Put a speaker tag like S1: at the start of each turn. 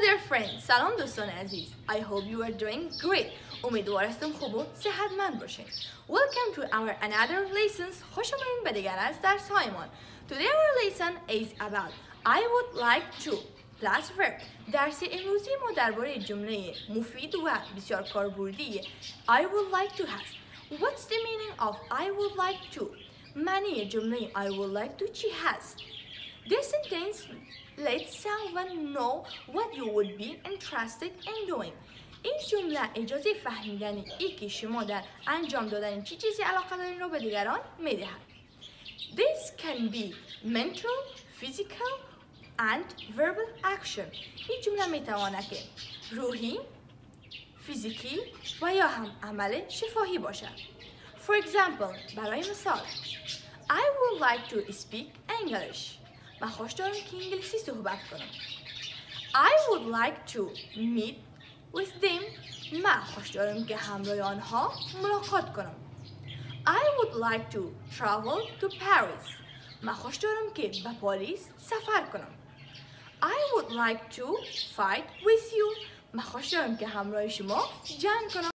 S1: dear friends سلام دوستان عزیز I hope you are doing great امیدوار هستم خوب و صحتمند باشین Welcome to our another lessons خوش آمدین به دیگر از درس هایمان Today our lesson is about I would like to plus verb درس امروزی ما درباره جمله مفید و بسیار کاربردی I would like to هست What's the meaning of I would like to معنی جمله I would like to چی هست This sentence lets someone know what you would be interested in doing. این جمله اجازه فهمیدن ای که شما در انجام دادن چی چیزی علاقه دارین رو به دیگران میدهد. This can be mental, physical and verbal action. این جمله میتواند که روحی، فیزیکی و یا هم عمل شفاهی باشد. For example, برای مثال I would like to speak English. من خوش دارم که انگلیسی صحبت کنم. I would like to meet with them. من خوش دارم که همراه آنها ملاقات کنم. I would like to travel to Paris. من خوش دارم که به پاریس سفر کنم. I would like to fight with you. من خوش دارم که همراه شما جنگ کنم.